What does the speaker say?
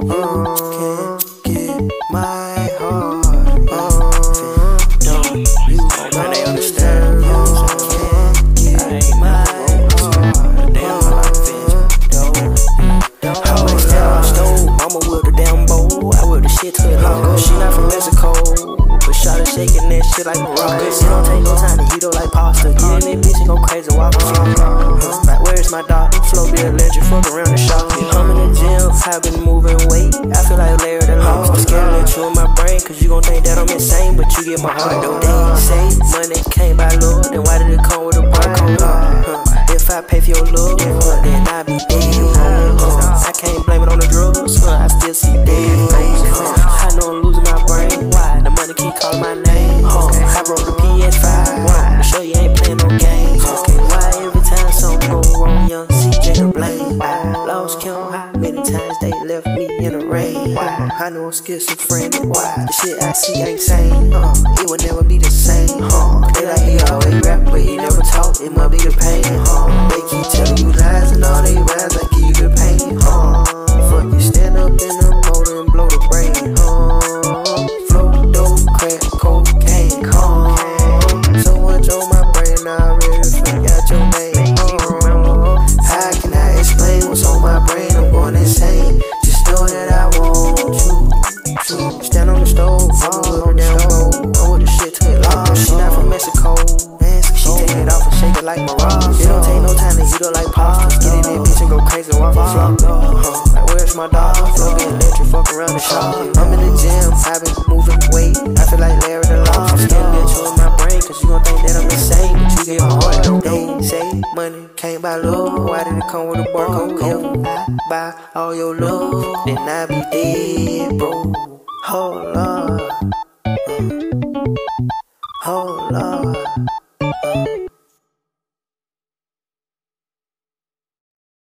can't get my heart. Uh, don't you Man, they understand. can't get. Damn, my life is. Don't always stand on stove. Mama whip the damn bowl. I whip the shit to it long. She not from Mexico. Shot her shaking that shit like Morocco. She don't take no time to eat her like pasta. Get in that bitch and go crazy, walk on Like, where's my dog? Flow be electric, fuck around brain, cause you gon' think that I'm insane. But you get my heart, though. They say money came by love, then why did it come with a barcode? Huh. If I pay for your love, huh, then I be dead. I can't blame it on the drugs. I still see dead. Huh. I know I'm losing my brain. Why? The money keep calling my name. Huh. I wrote the PS5. why? I'm sure you ain't playing no games. Okay, why every time something go wrong, young CJ to blame? I lost count how many times they left me in the rain. Why? I know I'm schizophrenic. Why? The shit I see ain't sane. Uh, it will never be the same. Huh. They like he always rap, but he never talk. It must be the pain. Huh. And shake it like Morocco. It don't take no time to heat her like pasta. Get in that bitch and go crazy, walk the floor. Huh. Like, where's my dog? Flow be electric, fuck around the shop. I'm in the gym, I've been moving weight. I feel like Larry the Lost. I'm get you in my brain, cause you gon' think that I'm insane. But you get my heart, though. They say money can't buy love. Why did it come with a barcode? If I buy all your love, then I be dead, bro. Hold on. Mm. Hold on.